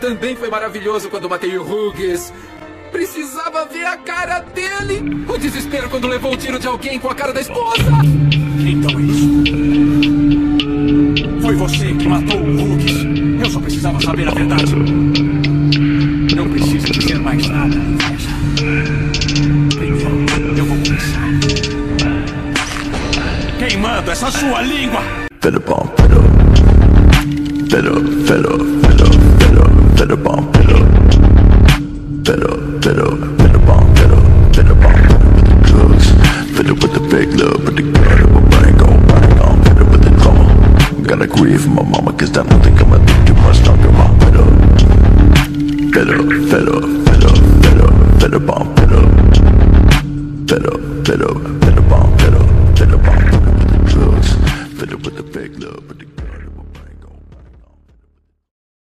Também foi maravilhoso quando matei o Hughes. Precisava ver a cara dele! O desespero quando levou o tiro de alguém com a cara da esposa! Então é isso. Foi você que matou o Hughes. Eu só precisava saber a verdade. Não precisa dizer mais nada, inveja. Primeiro, eu vou começar. Queimando essa sua língua! Fiddle bomb, fiddle. Fiddle, little, little bomb, little, little bomb, little with the drugs, little with the fake love, with the girl, with a brain gone, brain gone, little with the drama. Gotta grieve my mama, cause I don't think I'm addicted, much longer, my little, little, little, little, little, little bomb, little, little, little, little bomb, little, little bomb, little with the drugs, little with the fake love, with the